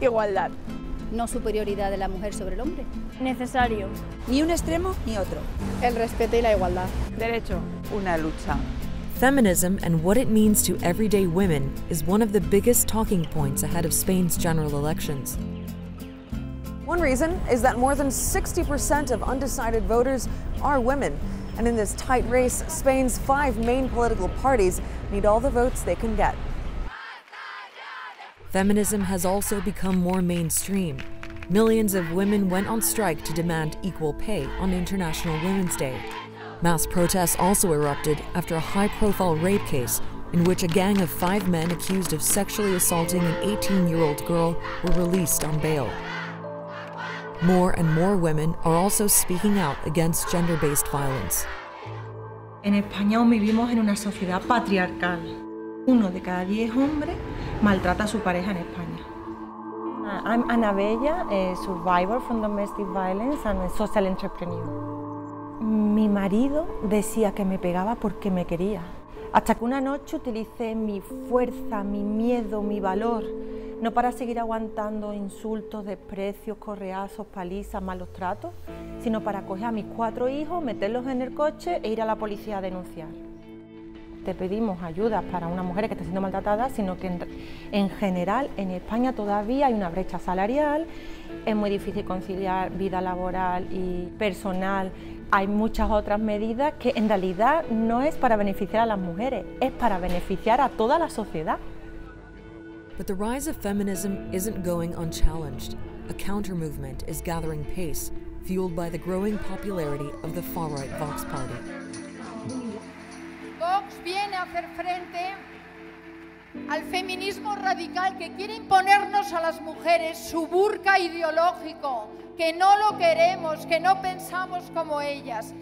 igualdad. No superioridad de la mujer sobre el hombre. Necesario. Ni un extremo ni otro. El respeto y la igualdad. Derecho. Una lucha. Feminism and what it means to everyday women is one of the biggest talking points ahead of Spain's general elections. One reason is that more than 60% of undecided voters are women. And in this tight race, Spain's five main political parties need all the votes they can get. Feminism has also become more mainstream. Millions of women went on strike to demand equal pay on International Women's Day. Mass protests also erupted after a high profile rape case in which a gang of five men accused of sexually assaulting an 18 year old girl were released on bail. More and more women are also speaking out against gender based violence. En España aún vivimos en una sociedad patriarcal. Uno de cada diez hombres maltrata a su pareja en España. I'm Ana Bella, a survivor from domestic violence and a social entrepreneur. Mi marido decía que me pegaba porque me quería. Hasta que una noche utilicé mi fuerza, mi miedo, mi valor, no para seguir aguantando insultos, desprecios, correazos, palizas, malos tratos, sino para coger a mis cuatro hijos, meterlos en el coche e ir a la policía a denunciar. Pedimos ayuda para una mujer que está siendo maltratada, sino que en, en general en España todavía hay una brecha salarial, es muy difícil conciliar vida laboral y personal hay muchas otras medidas que en realidad no es para beneficiar a las mujeres, es para beneficiar a toda la sociedad. But the rise of feminism isn't going unchallenged. A counter movement is gathering pace, fueled by the growing popularity of the far right Vox Party. Vox viene a hacer frente al feminismo radical que quiere imponernos a las mujeres su burka ideológico, que no lo queremos, que no pensamos como ellas.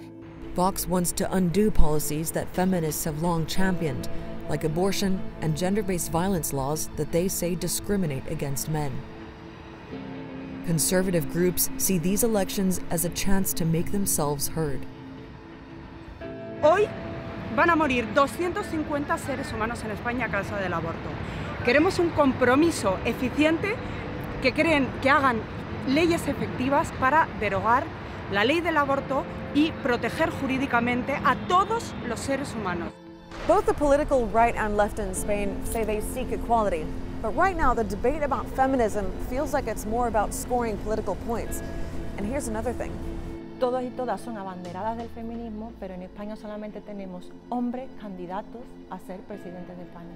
Vox wants to undo policies that feminists have long championed, like abortion and gender based violence laws that they say discriminate against men. Conservative groups see these elections as a chance to make themselves heard. Hoy van a morir 250 seres humanos en España a causa del aborto. Queremos un compromiso eficiente que creen que hagan leyes efectivas para derogar la ley del aborto y proteger jurídicamente a todos los seres humanos. Both the political right and left in Spain say they seek equality. But right now, the debate about feminism feels like it's more about scoring political points. And here's another thing. Todos y todas son abanderadas del feminismo, pero en España solamente tenemos hombres candidatos a ser presidentes de España.